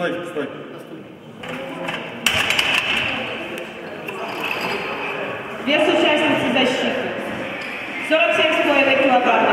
Стой, стой. Вес участницы защиты. 47,5 килограмма.